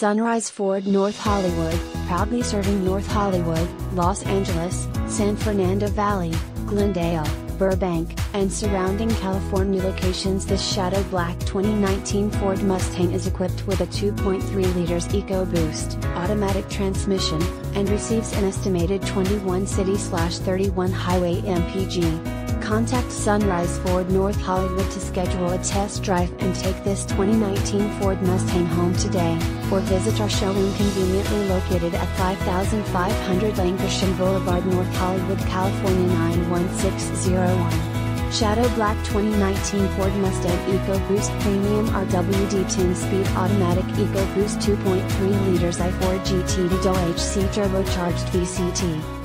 Sunrise Ford North Hollywood, proudly serving North Hollywood, Los Angeles, San Fernando Valley, Glendale, Burbank, and surrounding California locations. This Shadow Black 2019 Ford Mustang is equipped with a 2.3 liters EcoBoost automatic transmission, and receives an estimated 21 city-31 highway MPG. Contact Sunrise Ford North Hollywood to schedule a test drive and take this 2019 Ford Mustang home today, or visit our showroom conveniently located at 5500 Lankershim Boulevard, North Hollywood, California 91601. Shadow Black 2019 Ford Mustang EcoBoost Premium RWD 10-speed automatic EcoBoost 2.3 liters i4 GT Dual HC turbocharged VCT.